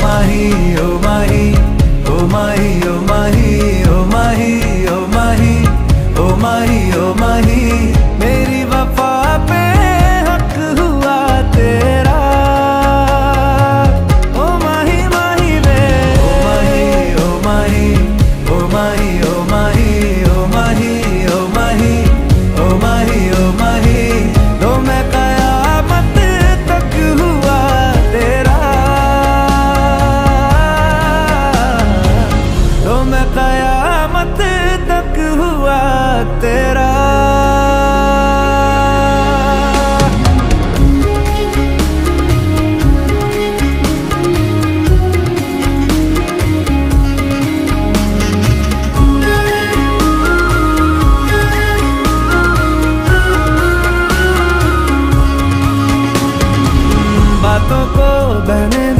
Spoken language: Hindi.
Oh my, oh my, oh my, oh Marie. दया मत तक हुआ तेरा